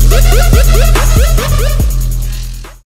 Bye.